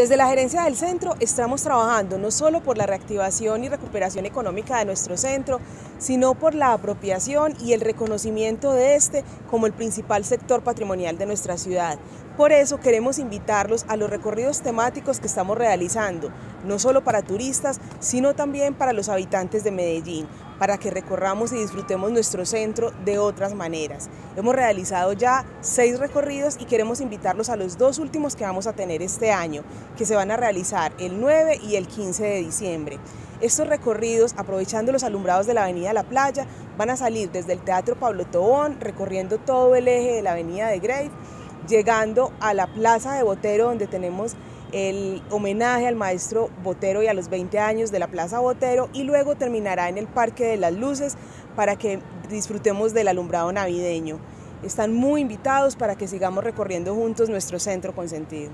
Desde la gerencia del centro estamos trabajando no solo por la reactivación y recuperación económica de nuestro centro, sino por la apropiación y el reconocimiento de este como el principal sector patrimonial de nuestra ciudad. Por eso queremos invitarlos a los recorridos temáticos que estamos realizando, no solo para turistas, sino también para los habitantes de Medellín, para que recorramos y disfrutemos nuestro centro de otras maneras. Hemos realizado ya seis recorridos y queremos invitarlos a los dos últimos que vamos a tener este año, que se van a realizar el 9 y el 15 de diciembre. Estos recorridos, aprovechando los alumbrados de la Avenida La Playa, van a salir desde el Teatro Pablo Tobón, recorriendo todo el eje de la Avenida de Grave, llegando a la Plaza de Botero, donde tenemos el homenaje al maestro Botero y a los 20 años de la Plaza Botero y luego terminará en el Parque de las Luces para que disfrutemos del alumbrado navideño. Están muy invitados para que sigamos recorriendo juntos nuestro centro consentido.